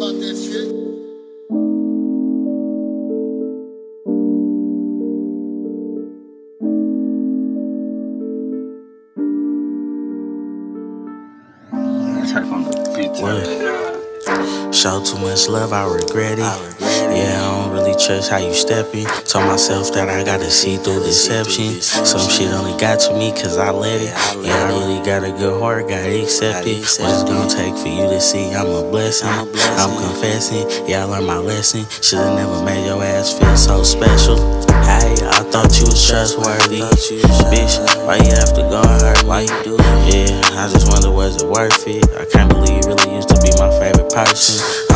shit. Show too much love, I regret it. Yeah, I don't really trust how you stepping. Told myself that I gotta see through deception. Some shit only got to me cause I let it. Yeah, I really got a good heart, gotta accept it. What it's gonna take for you to see I'm a blessing. I'm confessing, yeah, I learned my lesson. Should've never made your ass feel so special. Hey, I thought you was trustworthy. Bitch, why you have to go and hurt me? Yeah, I just wonder was it worth it? I can't believe you really used to be my favorite person.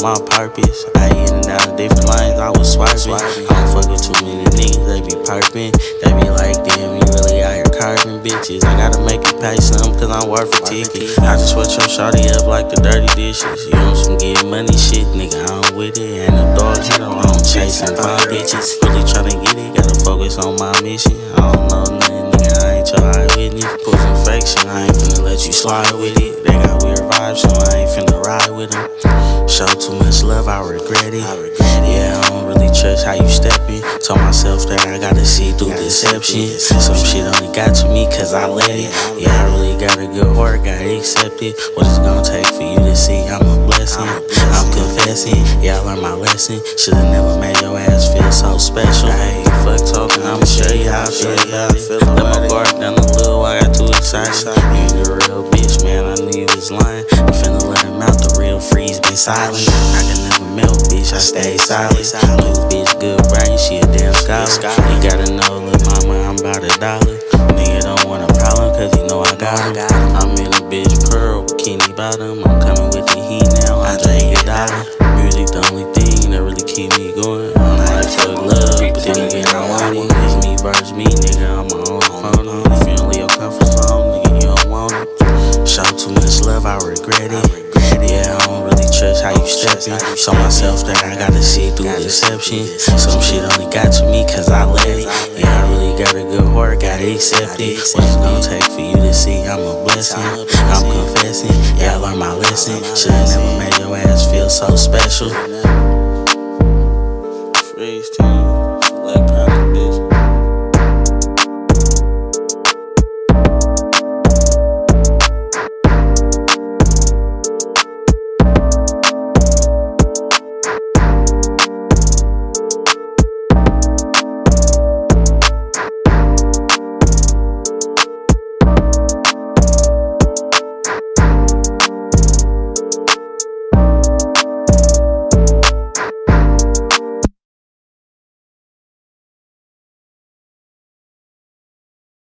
My purpose. I in and out of different lines, I was swerving. I don't fuck with too many niggas, they be perping. They be like, damn, you really out here carving bitches. I gotta make you pay something, cause I'm worth a ticket. I just watch your shawty up like the dirty dishes. You on some get money shit, nigga, I'm with it. And the dog hit on, I'm chasing my bitches. Really tryna get it, gotta focus on my mission. I don't know nothing, nigga, I ain't your eyewitness. Put some faction, I ain't finna let you slide with it. They got weird vibes, so I ain't finna with them. Show too much love, I regret it. i regret Yeah, I don't really trust how you step stepping. Told myself that I gotta see through deception. Some shit only got to me cause I let it. Yeah, I really got a good heart, gotta accept it. What it's gonna take for you to see I'm a blessing. I'm confessing, yeah, I learned my lesson. Should've never made your ass feel so special. Hey, fuck talking, I'ma show you how I feel. Let my guard down a little, I got too excited. You ain't the real bitch, man, I knew you was lying. I'm finna let him out, the real freeze been silent. I can never melt, bitch, I stay silent. New bitch, good brain, she a damn scholar. You gotta know, little mama, I'm about a dollar. Nigga don't want a problem, cause you know I got him. I'm in a bitch pearl, bikini bottom. I'm coming with the heat now, I drink a dollar. Music the only thing that really keep me going. I'm like, fuck love, but then again, I want it. It's me versus me, nigga, I'm my own opponent. If you don't leave your comfort zone, nigga, you don't want it. Show too much love, I regret it. Yeah, Really how you stepping. Told myself that I gotta see through deception. Some shit only got to me cause I let it. Yeah, I really got a good heart, gotta accept it. What it's gonna take for you to see I'm a blessing. I'm confessing, yeah, I learned my lesson. Should've never made your ass feel so special. Freeze,